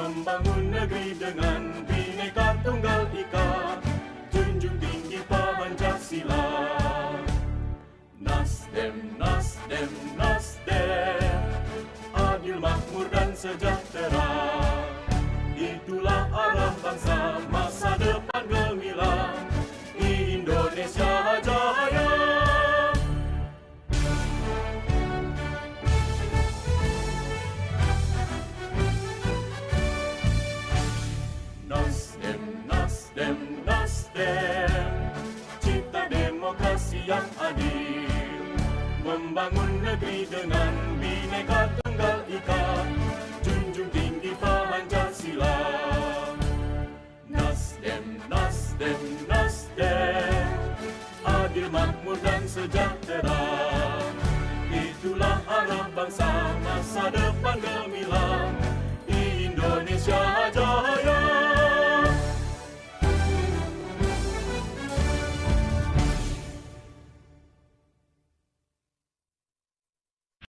Membangun negeri dengan Bhinneka Tunggal Ika. Junjung tinggi Pancasila. Nasdem, Nasdem, Nasdem. Adil, makmur dan sejahtera membangun negeri dengan bineka tunggal ika. Junjung tinggi pancasila. Nasdem nasdem nasdem. Adil makmur dan sejahtera. Itulah arah bangsa masa depan kami.